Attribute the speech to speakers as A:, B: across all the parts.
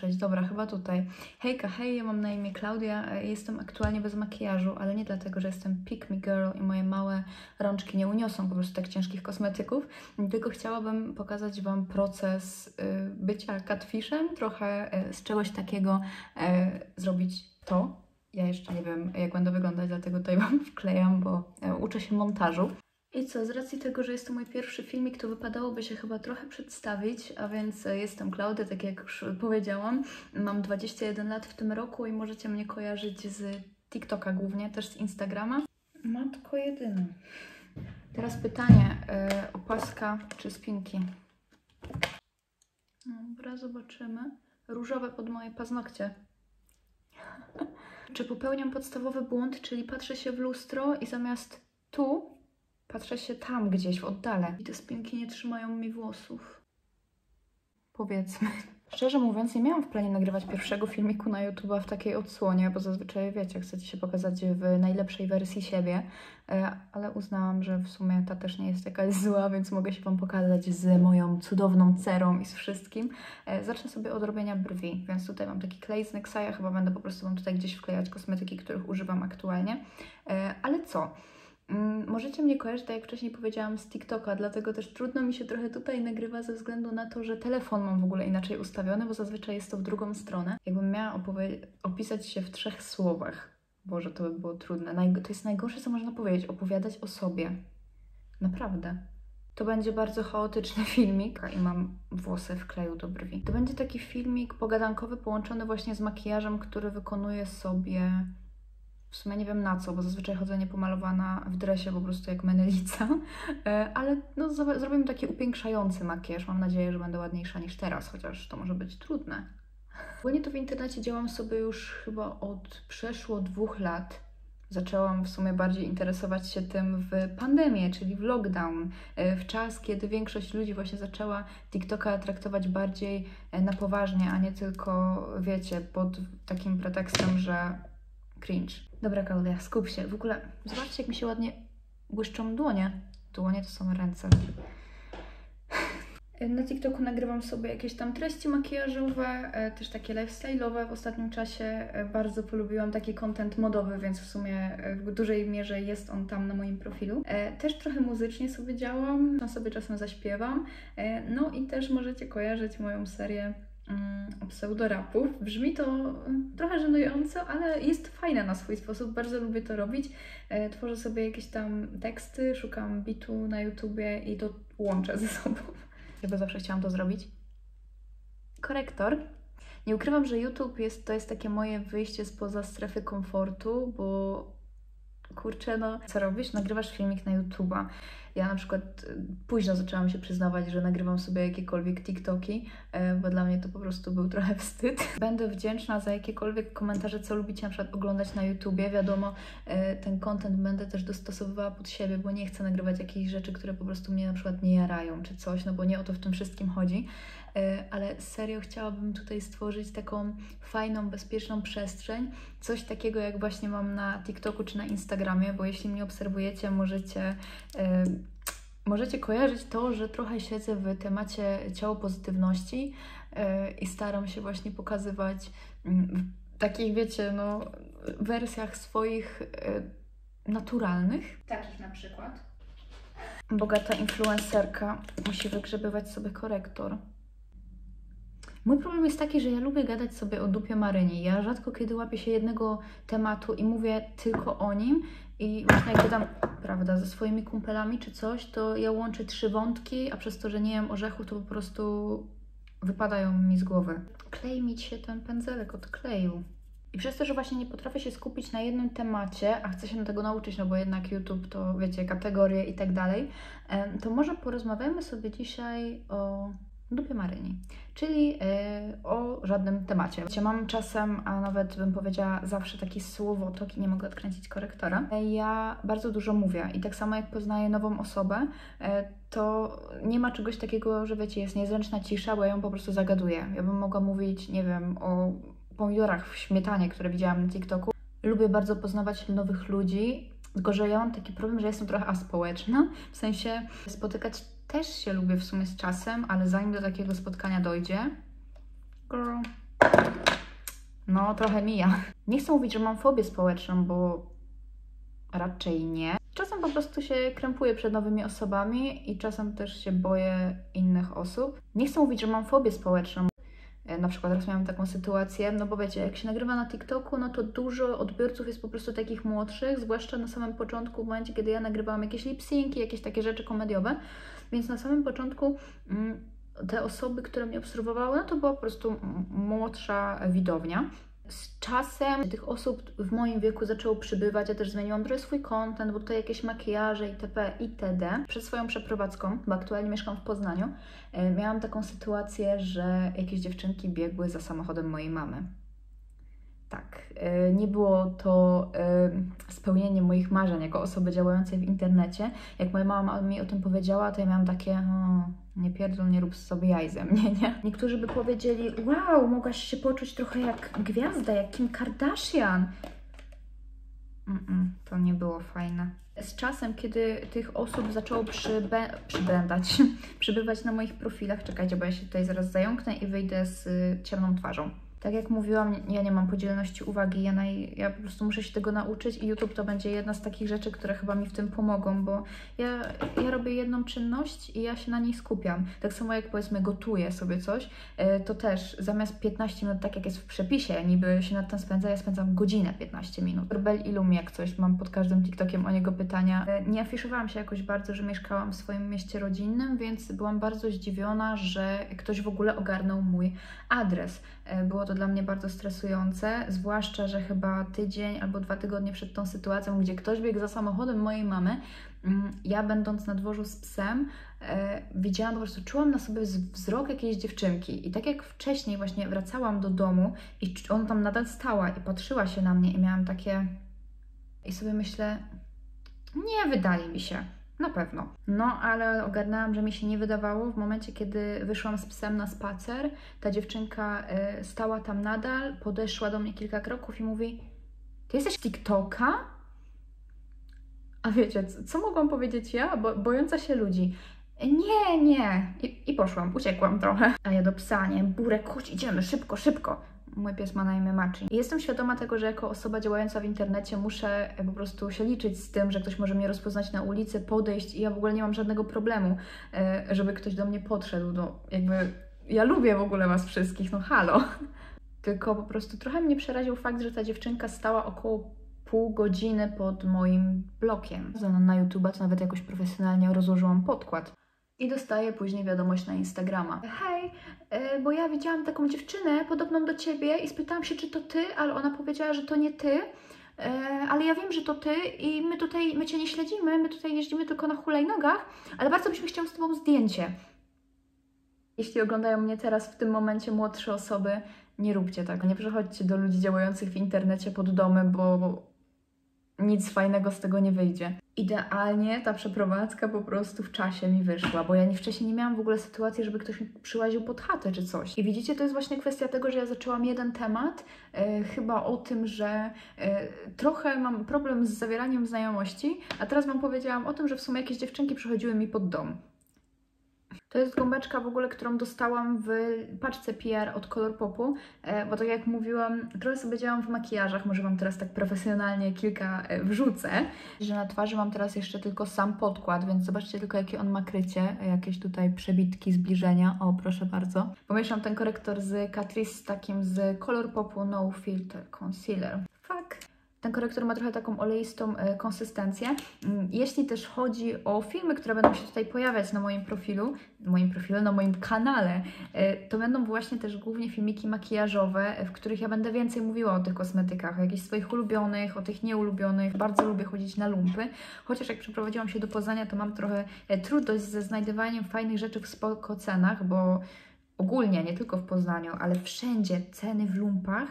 A: patrzeć. Dobra, chyba tutaj. Hejka, hej, ja mam na imię Klaudia. e, Jestem aktualnie bez makijażu, ale nie dlatego, że jestem pick me girl i moje małe rączki nie uniosą po prostu tak ciężkich kosmetyków, tylko chciałabym pokazać Wam proces y, bycia catfishem, trochę y, z czegoś takiego y, zrobić to. Ja jeszcze nie wiem, jak będę wyglądać, dlatego tutaj Wam wklejam, bo uczę się montażu. I co, z racji tego, że jest to mój pierwszy filmik, to wypadałoby się chyba trochę przedstawić, a więc e, jestem Klaudia, tak jak już powiedziałam. Mam 21 lat w tym roku i możecie mnie kojarzyć z TikToka głównie, też z Instagrama. Matko jedyna. Teraz pytanie, e, opaska czy spinki? Dobra, zobaczymy. Różowe pod moje paznokcie. czy popełniam podstawowy błąd, czyli patrzę się w lustro i zamiast tu Patrzę się tam gdzieś w oddale. I te spinki nie trzymają mi włosów. Powiedzmy. Szczerze mówiąc, nie miałam w planie nagrywać pierwszego filmiku na YouTube'a w takiej odsłonie, bo zazwyczaj wiecie, chcecie się pokazać w najlepszej wersji siebie, e, ale uznałam, że w sumie ta też nie jest jakaś zła, więc mogę się Wam pokazać z moją cudowną cerą i z wszystkim. E, Zacznę sobie od robienia brwi, więc tutaj mam taki klej z Nexaja, chyba będę po prostu Wam tutaj gdzieś wklejać kosmetyki, których używam aktualnie. E, Ale co? Mm, Możecie mnie kojarzyć, tak jak wcześniej powiedziałam, z TikToka, dlatego też trudno mi się trochę tutaj nagrywa ze względu na to, że telefon mam w ogóle inaczej ustawiony, bo zazwyczaj jest to w drugą stronę. Jakbym miała opisać się w trzech słowach, Boże, to by było trudne. To jest najgorsze, co można powiedzieć, opowiadać o sobie. Naprawdę. To będzie bardzo chaotyczny filmik i mam włosy w kleju do brwi. To będzie taki filmik pogadankowy połączony właśnie z makijażem, który wykonuję sobie w sumie nie wiem na co, bo zazwyczaj chodzę niepomalowana w dresie po prostu jak menelica, E, ale no, zrobimy taki upiększający makijaż. Mam nadzieję, że będę ładniejsza niż teraz, chociaż to może być trudne. Ogólnie to w internecie działam sobie już chyba od przeszło dwóch lat. Zaczęłam w sumie bardziej interesować się tym w pandemię, czyli w lockdown, e, w czas, kiedy większość ludzi właśnie zaczęła TikToka traktować bardziej e, na poważnie, a nie tylko, wiecie, pod takim pretekstem, że cringe. Dobra, Klaudia, skup się. W ogóle zobaczcie, jak mi się ładnie błyszczą dłonie. Dłonie to są ręce. Na TikToku nagrywam sobie jakieś tam treści makijażowe, e, też takie lifestyle'owe. W ostatnim czasie e, bardzo polubiłam taki content modowy, więc w sumie e, w dużej mierze jest on tam na moim profilu. Też trochę muzycznie sobie działam, tam sobie czasem zaśpiewam. No i też możecie kojarzyć moją serię pseudorapów. Brzmi to mm, trochę żenująco, ale jest fajne na swój sposób. Bardzo lubię to robić. E, Tworzę sobie jakieś tam teksty, szukam bitu na YouTubie i to łączę ze sobą. Chyba zawsze chciałam to zrobić. Korektor. Nie ukrywam, że YouTube jest, to jest takie moje wyjście spoza strefy komfortu, bo kurczę, no co robisz? Nagrywasz filmik na YouTube'a. Ja na przykład y, późno zaczęłam się przyznawać, że nagrywam sobie jakiekolwiek TikToki, e, bo dla mnie to po prostu był trochę wstyd. Będę wdzięczna za jakiekolwiek komentarze, co lubicie na przykład oglądać na YouTubie. Wiadomo, e, ten content będę też dostosowywała pod siebie, bo nie chcę nagrywać jakichś rzeczy, które po prostu mnie na przykład nie jarają czy coś, no bo nie o to w tym wszystkim chodzi. E, Ale serio chciałabym tutaj stworzyć taką fajną, bezpieczną przestrzeń. Coś takiego, jak właśnie mam na TikToku czy na Instagramie, bo jeśli mnie obserwujecie, możecie, możecie kojarzyć to, że trochę siedzę w temacie ciało pozytywności e, i staram się właśnie pokazywać mm, w takich, wiecie, no, wersjach swoich e, naturalnych. Takich na przykład. Bogata influencerka musi wygrzebywać sobie korektor. Mój problem jest taki, że ja lubię gadać sobie o dupie Maryni. Ja rzadko kiedy łapię się jednego tematu i mówię tylko o nim. I właśnie jak gadam, prawda, ze swoimi kumpelami czy coś, to ja łączę trzy wątki, a przez to, że nie jem orzechu, to po prostu wypadają mi z głowy. Klei mi się ten pędzelek od kleju. I przez to, że właśnie nie potrafię się skupić na jednym temacie, a chcę się tego nauczyć, no bo jednak YouTube to wiecie, kategorie i tak dalej, to może porozmawiamy sobie dzisiaj o dupie Maryni, czyli e, o żadnym temacie. Mam czasem, a nawet bym powiedziała zawsze taki słowotok i nie mogę odkręcić korektora. E, Ja bardzo dużo mówię i tak samo jak poznaję nową osobę, e, to nie ma czegoś takiego, że wiecie, jest niezręczna cisza, bo ja ją po prostu zagaduję. Ja bym mogła mówić, nie wiem, o pomidorach w śmietanie, które widziałam na TikToku. Lubię bardzo poznawać nowych ludzi, tylko że ja mam taki problem, że jestem trochę aspołeczna. W sensie spotykać też się lubię w sumie z czasem, ale zanim do takiego spotkania dojdzie, girl, No, trochę mija. Nie chcę mówić, że mam fobię społeczną, bo raczej nie. Czasem po prostu się krępuję przed nowymi osobami i czasem też się boję innych osób. Nie chcę mówić, że mam fobię społeczną. E, Na przykład raz miałam taką sytuację, no bo wiecie, jak się nagrywa na TikToku, no to dużo odbiorców jest po prostu takich młodszych, zwłaszcza na samym początku, w momencie, kiedy ja nagrywałam jakieś lip-synki, jakieś takie rzeczy komediowe, więc na samym początku mm, te osoby, które mnie obserwowały, no to była po prostu młodsza widownia. Z czasem tych osób w moim wieku zaczęło przybywać, ja też zmieniłam trochę swój content, bo tutaj jakieś makijaże itp. itd. Przed swoją przeprowadzką, bo aktualnie mieszkam w Poznaniu, e, miałam taką sytuację, że jakieś dziewczynki biegły za samochodem mojej mamy. Tak, e, nie było to e, spełnienie moich marzeń jako osoby działającej w internecie. Jak moja mama mi o tym powiedziała, to ja miałam takie, nie pierdol, nie rób sobie jaj ze mnie, nie? Niektórzy by powiedzieli, wow, mogłaś się poczuć trochę jak gwiazda, jak Kim Kardashian. Mm-mm, to nie było fajne. Z czasem, kiedy tych osób zaczęło przybę- przybędać, przybywać na moich profilach, czekajcie, bo ja się tutaj zaraz zająknę i wyjdę z y, ciemną twarzą. Tak jak mówiłam, ja nie mam podzielności uwagi, ja, naj, ja po prostu muszę się tego nauczyć i YouTube to będzie jedna z takich rzeczy, które chyba mi w tym pomogą, bo ja, ja robię jedną czynność i ja się na niej skupiam. Tak samo jak powiedzmy gotuję sobie coś, e, to też zamiast 15 minut, tak jak jest w przepisie, niby się nad tym spędza, ja spędzam godzinę 15 minut. Rebel Ilum jak coś, mam pod każdym TikTokiem o niego pytania. E, Nie afiszowałam się jakoś bardzo, że mieszkałam w swoim mieście rodzinnym, więc byłam bardzo zdziwiona, że ktoś w ogóle ogarnął mój adres. E, Było to dla mnie bardzo stresujące, zwłaszcza, że chyba tydzień albo dwa tygodnie przed tą sytuacją, gdzie ktoś biegł za samochodem mojej mamy, mm, ja będąc na dworzu z psem, e, widziałam po prostu, czułam na sobie wzrok jakiejś dziewczynki. I tak jak wcześniej właśnie wracałam do domu i ona tam nadal stała i patrzyła się na mnie i miałam takie... I sobie myślę, nie wydaje mi się. Na pewno. No, ale ogarnęłam, że mi się nie wydawało w momencie, kiedy wyszłam z psem na spacer. Ta dziewczynka e, stała tam nadal, podeszła do mnie kilka kroków i mówi: Ty jesteś TikToka? A wiecie, co, co mogłam powiedzieć ja, bo, bojąca się ludzi? Nie, nie. I, I poszłam, uciekłam trochę. A ja do psa, nie? Burek, chodź, idziemy, szybko, szybko. Mój pies ma na imię Maci. I jestem świadoma tego, że jako osoba działająca w internecie muszę e, po prostu się liczyć z tym, że ktoś może mnie rozpoznać na ulicy, podejść i ja w ogóle nie mam żadnego problemu, e, żeby ktoś do mnie podszedł. No, jakby ja lubię w ogóle Was wszystkich, no halo. Tylko po prostu trochę mnie przeraził fakt, że ta dziewczynka stała około pół godziny pod moim blokiem. Na YouTube'a to nawet jakoś profesjonalnie rozłożyłam podkład. I dostaję później wiadomość na Instagrama. Hej, e, bo ja widziałam taką dziewczynę podobną do ciebie i spytałam się, czy to ty, ale ona powiedziała, że to nie ty. E, Ale ja wiem, że to ty i my tutaj, my cię nie śledzimy, my tutaj jeździmy tylko na hulajnogach, ale bardzo byśmy chciały z tobą zdjęcie. Jeśli oglądają mnie teraz w tym momencie młodsze osoby, nie róbcie tak. Nie przechodźcie do ludzi działających w internecie pod domy, bo nic fajnego z tego nie wyjdzie. Idealnie ta przeprowadzka po prostu w czasie mi wyszła, bo ja nie wcześniej nie miałam w ogóle sytuacji, żeby ktoś mi przyłaził pod chatę czy coś. I widzicie, to jest właśnie kwestia tego, że ja zaczęłam jeden temat, e, chyba o tym, że e, trochę mam problem z zawieraniem znajomości, a teraz Wam powiedziałam o tym, że w sumie jakieś dziewczynki przychodziły mi pod dom. To jest gąbeczka w ogóle, którą dostałam w paczce PR od Colourpopu, e, bo tak jak mówiłam, trochę sobie działam w makijażach, może Wam teraz tak profesjonalnie kilka e, wrzucę, że na twarzy mam teraz jeszcze tylko sam podkład, więc zobaczcie tylko jakie on ma krycie, jakieś tutaj przebitki, zbliżenia, o proszę bardzo. Pomieszam ten korektor z Catrice takim z Colourpopu No Filter Concealer. Ten korektor ma trochę taką oleistą e, konsystencję. Mm, Jeśli też chodzi o filmy, które będą się tutaj pojawiać na moim profilu, moim profilu, na moim kanale, e, to będą właśnie też głównie filmiki makijażowe, e, w których ja będę więcej mówiła o tych kosmetykach, o jakichś swoich ulubionych, o tych nieulubionych. Bardzo lubię chodzić na lumpy, chociaż jak przeprowadziłam się do Poznania, to mam trochę trudność ze znajdywaniem fajnych rzeczy w spoko cenach, bo ogólnie, nie tylko w Poznaniu, ale wszędzie ceny w lumpach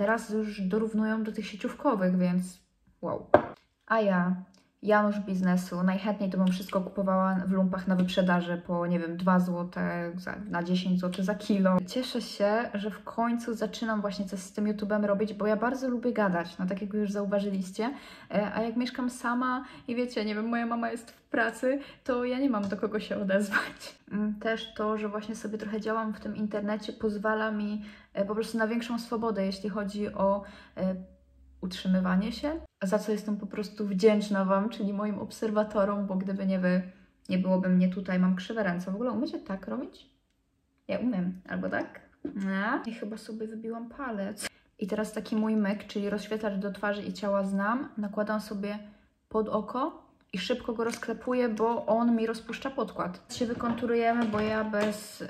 A: teraz już dorównują do tych sieciówkowych, więc wow. A ja Janusz biznesu. Najchętniej to bym wszystko kupowała w lumpach na wyprzedaży po, nie wiem, 2 zł za, na 10 zł za kilo. Cieszę się, że w końcu zaczynam właśnie coś z tym YouTube'em robić, bo ja bardzo lubię gadać, no tak jak już zauważyliście. E, a jak mieszkam sama i wiecie, nie wiem, moja mama jest w pracy, to ja nie mam do kogo się odezwać. Mm, też to, że właśnie sobie trochę działam w tym internecie, pozwala mi e, po prostu na większą swobodę, jeśli chodzi o e, utrzymywanie się, za co jestem po prostu wdzięczna Wam, czyli moim obserwatorom, bo gdyby nie Wy, nie byłoby mnie tutaj, mam krzywe ręce. W ogóle umiecie tak robić? Ja umiem, albo tak? Nie? I chyba sobie wybiłam palec. I teraz taki mój myk, czyli rozświetlacz do twarzy i ciała znam, nakładam sobie pod oko i szybko go rozklepuję, bo on mi rozpuszcza podkład. Się wykonturujemy, bo ja bez y,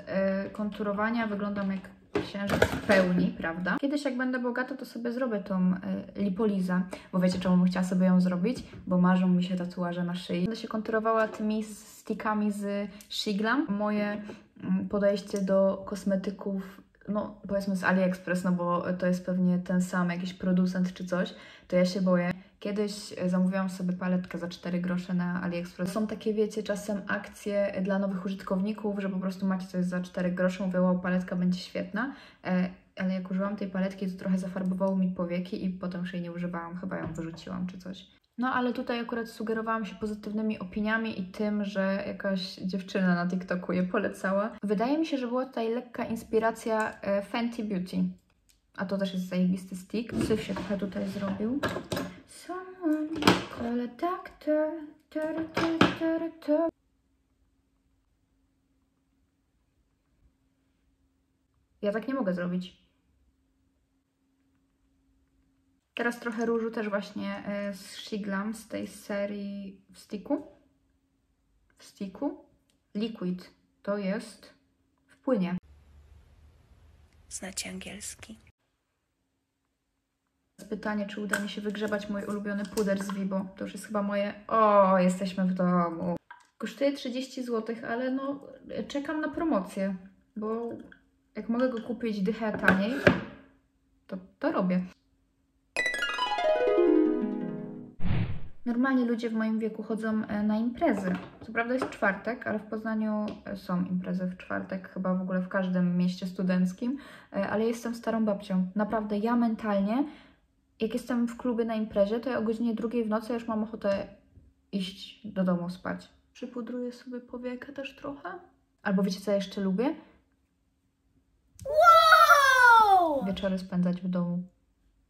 A: konturowania wyglądam jak księżyc w pełni, prawda? Kiedyś jak będę bogata, to sobie zrobię tą y, lipolizę, bo wiecie czemu bym chciała sobie ją zrobić? Bo marzą mi się tatuaże na szyi. Będę się konturowała tymi stickami z Shiglam. Moje mm, podejście do kosmetyków no powiedzmy z AliExpress, no bo to jest pewnie ten sam jakiś producent czy coś, to ja się boję. Kiedyś zamówiłam sobie paletkę za 4 grosze na AliExpress. Są takie, wiecie, czasem akcje dla nowych użytkowników, że po prostu macie coś za 4 grosze, mówię, wow, paletka będzie świetna, e, ale jak użyłam tej paletki, to trochę zafarbowało mi powieki i potem już jej nie używałam, chyba ją wyrzuciłam czy coś. No ale tutaj akurat sugerowałam się pozytywnymi opiniami i tym, że jakaś dziewczyna na TikToku je polecała. Wydaje mi się, że była tutaj lekka inspiracja e, Fenty Beauty. A to też jest zajebisty stick. Syf się trochę tutaj zrobił. Someone call a doctor. Ja tak nie mogę zrobić. Teraz trochę różu też właśnie z Shiglam z tej serii w sticku. W sticku. Liquid. To jest w płynie.
B: Znacie angielski.
A: Pytanie, czy uda mi się wygrzebać mój ulubiony puder z Vibo. To już jest chyba moje... O, jesteśmy w domu. Kosztuje 30 zł, ale no czekam na promocję, bo jak mogę go kupić dychę taniej, to, to robię. Normalnie ludzie w moim wieku chodzą e, na imprezy. Co prawda jest czwartek, ale w Poznaniu e, są imprezy w czwartek, chyba w ogóle w każdym mieście studenckim, e, ale jestem starą babcią. Naprawdę ja mentalnie, jak jestem w klubie na imprezie, to ja o godzinie drugiej w nocy już mam ochotę iść do domu spać. Przypudruję sobie powiekę też trochę. Albo wiecie co ja jeszcze lubię?
B: Wow!
A: Wieczory spędzać w domu.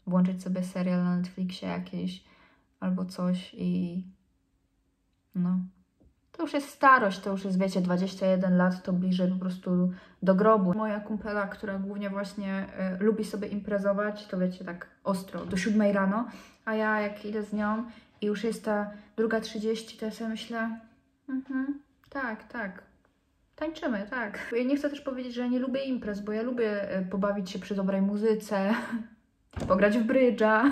A: Włączyć sobie serial na Netflixie jakiś albo coś i no. To już jest starość, to już jest, wiecie, 21 lat, to bliżej po prostu do grobu. Moja kumpela, która głównie właśnie y, lubi sobie imprezować, to wiecie, tak ostro, do 7 rano, a ja jak idę z nią i już jest ta druga 30, to ja sobie myślę, mhm, tak, tak, tańczymy, tak. Ja nie chcę też powiedzieć, że ja nie lubię imprez, bo ja lubię y, pobawić się przy dobrej muzyce, pograć w brydża,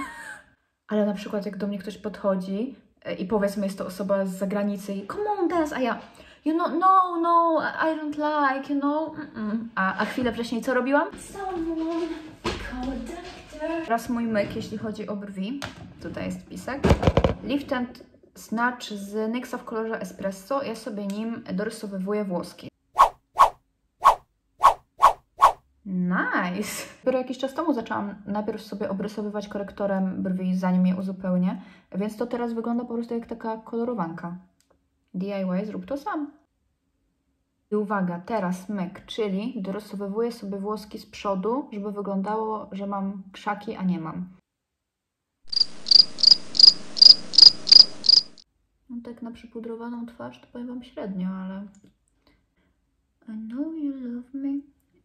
A: ale na przykład jak do mnie ktoś podchodzi i powiedzmy jest to osoba z zagranicy i come on dance, a ja you know, no, no, I don't like, you know, mm -mm. A, a chwilę wcześniej co robiłam? Teraz mój myk, jeśli chodzi o brwi, tutaj jest pisek, Lift and Snatch z NYXa w kolorze espresso, ja sobie nim dorysowywuję włoski. Nice! Dopiero jakiś czas temu zaczęłam najpierw sobie obrysowywać korektorem brwi, zanim je uzupełnię, więc to teraz wygląda po prostu jak taka kolorowanka. DIY, zrób to sam. I uwaga, teraz myk, czyli dorysowywuję sobie włoski z przodu, żeby wyglądało, że mam krzaki, a nie mam. No tak na przypudrowaną twarz to powiem Wam średnio, ale... I know you love me.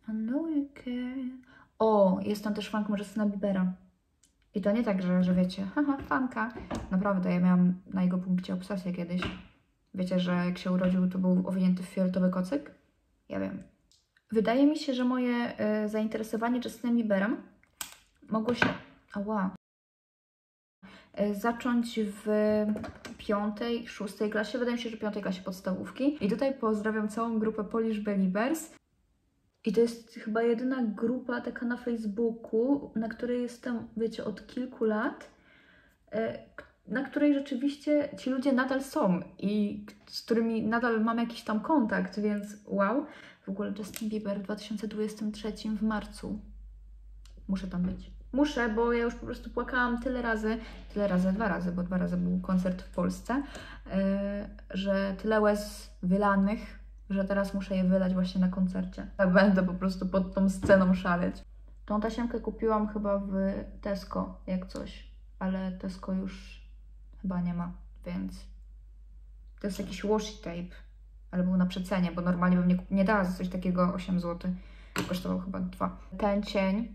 A: I know you care. O, jest tam też fanką Justyna Biebera. I to nie tak, że, że wiecie, haha, fanka. Naprawdę, ja miałam na jego punkcie obsesję kiedyś. Wiecie, że jak się urodził, to był owinięty w fioletowy kocyk? Ja wiem. Wydaje mi się, że moje y, zainteresowanie Justynem Bieberem mogło się... Ała. Y, zacząć w piątej, szóstej klasie, wydaje mi się, że piątej klasie podstawówki. I tutaj pozdrawiam całą grupę Polish Believers. I to jest chyba jedyna grupa taka na Facebooku, na której jestem, wiecie, od kilku lat, e, na której rzeczywiście ci ludzie nadal są i z którymi nadal mam jakiś tam kontakt, więc wow. W ogóle Justin Bieber w 2023 w marcu. Muszę tam być. Muszę, bo ja już po prostu płakałam tyle razy, tyle razy, dwa razy, bo dwa razy był koncert w Polsce, yy, że tyle łez wylanych, że teraz muszę je wylać właśnie na koncercie. Będę po prostu pod tą sceną szaleć. Tą tasiemkę kupiłam chyba w Tesco, jak coś, ale Tesco już chyba nie ma, więc to jest jakiś washi tape, ale był na przecenie, bo normalnie bym nie, nie dała za coś takiego 8 zł. Kosztował chyba 2. Ten cień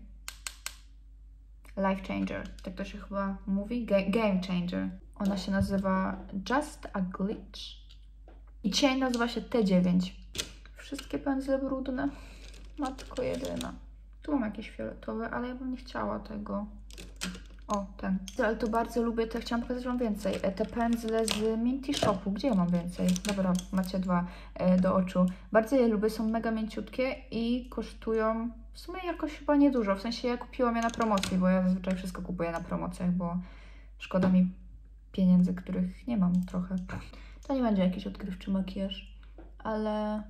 A: Life Changer, tak to się chyba mówi, Game Changer. Ona się nazywa Just a Glitch. I cień nazywa się T9. Wszystkie pędzle brudne. Matko jedyna. Tu mam jakieś fioletowe, ale ja bym nie chciała tego. O, ten. Ale to bardzo lubię, to chciałam pokazać Wam więcej. E, te pędzle z Minty Shopu. Gdzie ja mam więcej? Dobra, macie dwa e, do oczu. Bardzo je lubię, są mega mięciutkie i kosztują w sumie jakoś chyba niedużo. W sensie ja kupiłam je na promocji, bo ja zazwyczaj wszystko kupuję na promocjach, bo szkoda mi pieniędzy, których nie mam trochę. To nie będzie jakiś odkrywczy makijaż, ale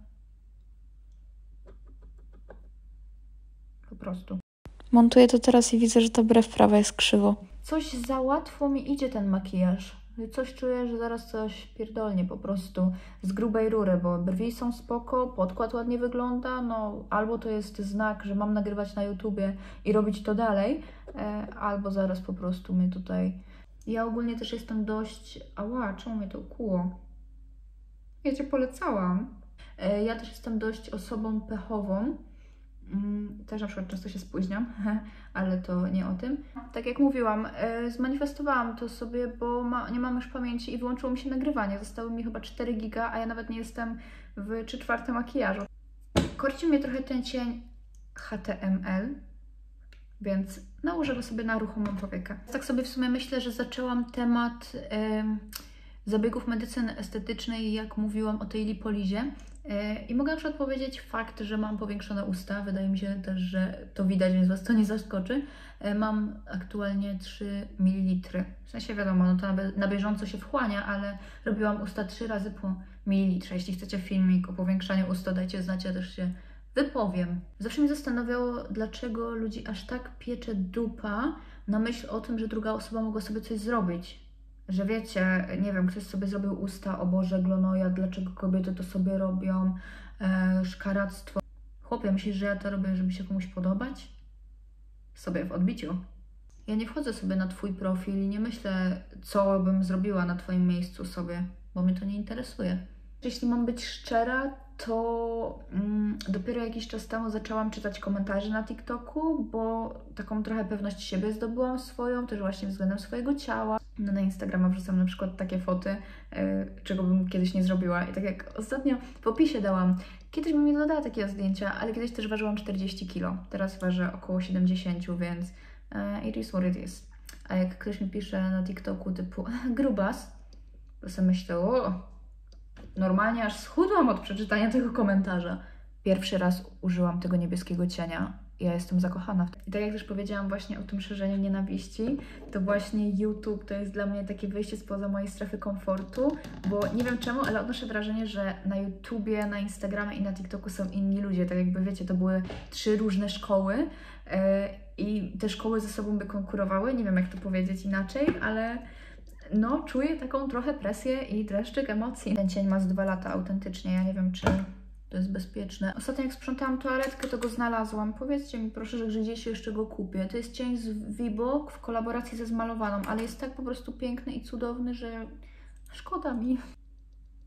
A: po prostu.
B: Montuję to teraz i widzę, że to brew prawa jest krzywo.
A: Coś za łatwo mi idzie ten makijaż. Coś czuję, że zaraz coś pierdolnie po prostu z grubej rury, bo brwi są spoko, podkład ładnie wygląda, no albo to jest znak, że mam nagrywać na YouTubie i robić to dalej, e, albo zaraz po prostu mnie tutaj... Ja ogólnie też jestem dość... Ała, czemu mnie to ukuło? Ja Cię polecałam. E, ja też jestem dość osobą pechową, Mm, też na przykład często się spóźniam, ale to nie o tym. Tak jak mówiłam, e, zmanifestowałam to sobie, bo ma, nie mam już pamięci i wyłączyło mi się nagrywanie. Zostały mi chyba 4 giga, a ja nawet nie jestem w 3 czwarte makijażu. Korci mnie trochę ten cień HTML, więc nałożę go sobie na ruchomą powiekę. Tak sobie w sumie myślę, że zaczęłam temat zabiegów medycyny estetycznej, jak mówiłam o tej lipolizie. E, I mogę na przykład powiedzieć fakt, że mam powiększone usta. Wydaje mi się też, że to widać, więc Was to nie zaskoczy. E, mam aktualnie 3 ml. W sensie wiadomo, no to na bieżąco się wchłania, ale robiłam usta 3 razy po mililitrze. Jeśli chcecie filmik o powiększaniu usta, dajcie znać, ja też się wypowiem. Zawsze mnie zastanawiało, dlaczego ludzi aż tak piecze dupa na myśl o tym, że druga osoba mogła sobie coś zrobić że wiecie, nie wiem, ktoś sobie zrobił usta, o Boże, glonoja, dlaczego kobiety to sobie robią, e, szkaractwo. Chłopie, myślisz, że ja to robię, żeby się komuś podobać? Sobie w odbiciu. Ja nie wchodzę sobie na Twój profil i nie myślę, co bym zrobiła na Twoim miejscu sobie, bo mnie to nie interesuje. Jeśli mam być szczera, to mm, dopiero jakiś czas temu zaczęłam czytać komentarze na TikToku, bo taką trochę pewność siebie zdobyłam swoją, też właśnie względem swojego ciała. No, na Instagrama wrzucam na przykład takie foty, yy, czego bym kiedyś nie zrobiła. I tak jak ostatnio w opisie dałam, kiedyś bym nie dodała takiego zdjęcia, ale kiedyś też ważyłam 40 kg. Teraz ważę około 70, więc yy, it is what it is. A jak ktoś mi pisze na TikToku typu grubas, to sobie myślę, o, Normalnie aż schudłam od przeczytania tego komentarza. Pierwszy raz użyłam tego niebieskiego cienia. Ja jestem zakochana w tym. I tak jak też powiedziałam właśnie o tym szerzeniu nienawiści, to właśnie YouTube to jest dla mnie takie wyjście spoza mojej strefy komfortu, bo nie wiem czemu, ale odnoszę wrażenie, że na YouTubie, na Instagramie i na TikToku są inni ludzie. Tak jakby wiecie, to były trzy różne szkoły yy, i te szkoły ze sobą by konkurowały. Nie wiem jak to powiedzieć inaczej, ale no, czuję taką trochę presję i dreszczyk emocji. Ten cień ma z dwa lata autentycznie, ja nie wiem, czy to jest bezpieczne. Ostatnio jak sprzątałam toaletkę, to go znalazłam. Powiedzcie mi proszę, że gdzieś jeszcze go kupię. To jest cień z Vibok w kolaboracji ze zmalowaną, ale jest tak po prostu piękny i cudowny, że szkoda mi.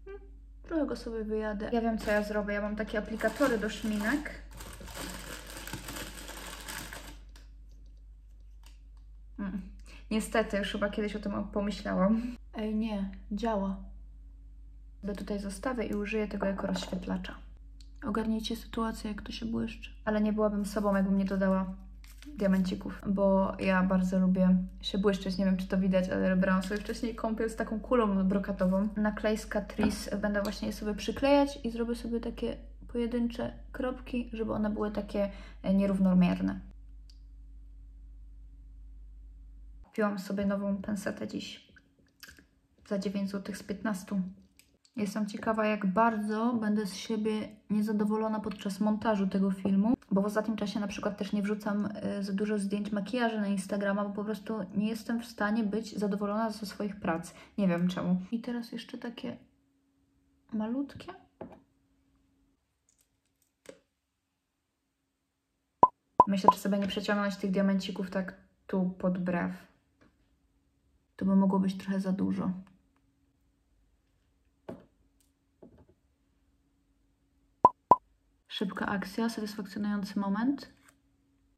A: Hmm, trochę go sobie wyjadę. Ja wiem, co ja zrobię. Ja mam takie aplikatory do szminek. Niestety, już chyba kiedyś o tym pomyślałam. Ej, nie, działa. Bo tutaj zostawię i użyję tego jako rozświetlacza. Ogarnijcie sytuację, jak to się błyszczy. Ale nie byłabym sobą, jakbym nie dodała diamencików, bo ja bardzo lubię się błyszczeć. Nie wiem, czy to widać, ale robiłam sobie wcześniej kąpiel z taką kulą brokatową. Naklejska Tris będę właśnie je sobie przyklejać i zrobię sobie takie pojedyncze kropki, żeby one były takie nierównomierne. Kupiłam sobie nową pensetę dziś. za 9 zł z 15. Jestem ciekawa, jak bardzo będę z siebie niezadowolona podczas montażu tego filmu, bo w ostatnim czasie na przykład też nie wrzucam y, za dużo zdjęć makijażu na Instagrama, bo po prostu nie jestem w stanie być zadowolona ze swoich prac. Nie wiem czemu. I teraz jeszcze takie malutkie. Myślę, czy sobie nie przeciągnąć tych diamencików tak tu pod brew. To by mogło być trochę za dużo. Szybka akcja, satysfakcjonujący moment.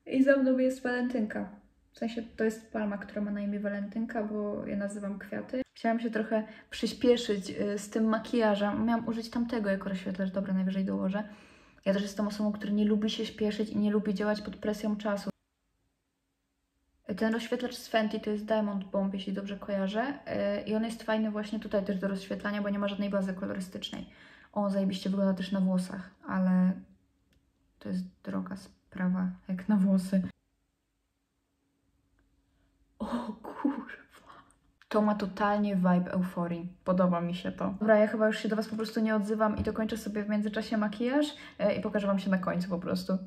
A: I za mną jest walentynka. W sensie to jest palma, która ma na imię walentynka, bo ja nazywam kwiaty. Chciałam się trochę przyspieszyć y, z tym makijażem. Miałam użyć tamtego jako rozświetlacz, dobra, najwyżej dołożę. Ja też jestem osobą, która nie lubi się śpieszyć i nie lubi działać pod presją czasu. Ten rozświetlacz z Fenty to jest Diamond Bomb, jeśli dobrze kojarzę. Yy, I on jest fajny właśnie tutaj też do rozświetlania, bo nie ma żadnej bazy kolorystycznej. On zajebiście wygląda też na włosach, ale to jest droga sprawa, jak na włosy. O kurwa. To ma totalnie vibe euforii. Podoba mi się to. Dobra, ja chyba już się do Was po prostu nie odzywam i dokończę sobie w międzyczasie makijaż yy, i pokażę Wam się na końcu po prostu.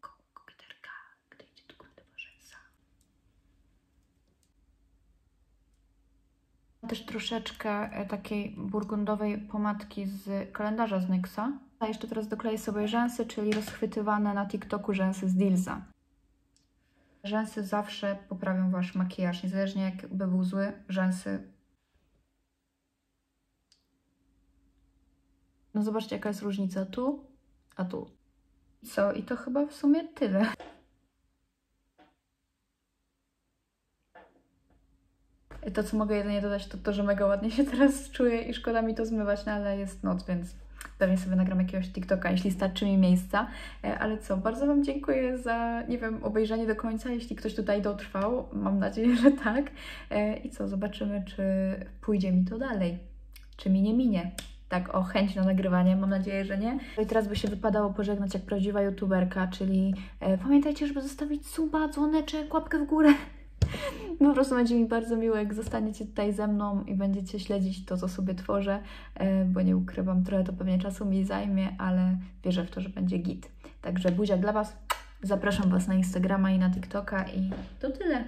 A: Kokterka, gdy idzie do kurde rzęsa. Mam też troszeczkę e, takiej burgundowej pomadki z kalendarza z Nyxa. A jeszcze teraz dokleję sobie rzęsy, czyli rozchwytywane na TikToku rzęsy z Dilsa. Rzęsy zawsze poprawią Wasz makijaż, niezależnie jakby był zły, rzęsy. No zobaczcie jaka jest różnica tu, a tu. Co? I to chyba w sumie tyle. To, co mogę jedynie dodać, to to, że mega ładnie się teraz czuję i szkoda mi to zmywać, no ale jest noc, więc pewnie sobie nagram jakiegoś TikToka, jeśli starczy mi miejsca. E, Ale co, bardzo Wam dziękuję za, nie wiem, obejrzenie do końca, jeśli ktoś tutaj dotrwał. Mam nadzieję, że tak. E, I co, zobaczymy, czy pójdzie mi to dalej, czy mi nie minie. Tak, o chęć na nagrywanie, mam nadzieję, że nie. No I teraz by się wypadało pożegnać jak prawdziwa youtuberka, czyli e, pamiętajcie, żeby zostawić suba, dzwoneczek, łapkę w górę. Po prostu będzie mi bardzo miło, jak zostaniecie tutaj ze mną i będziecie śledzić to, co sobie tworzę, e, bo nie ukrywam, trochę to pewnie czasu mi zajmie, ale wierzę w to, że będzie git. Także buziak dla Was. Zapraszam Was na Instagrama i na TikToka i to tyle.